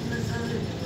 くださ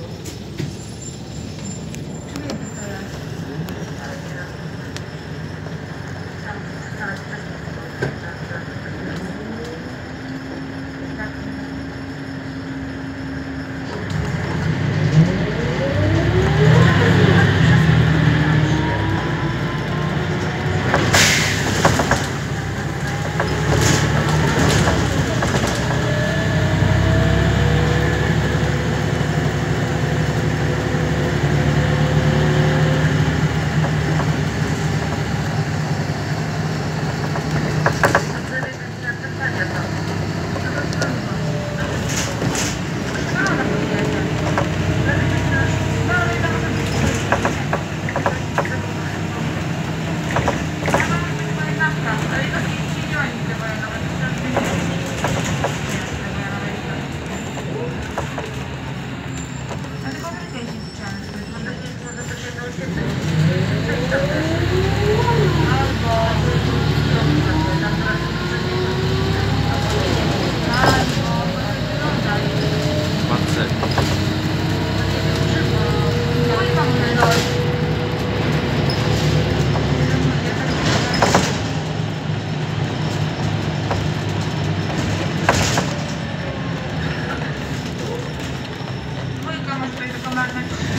मिनट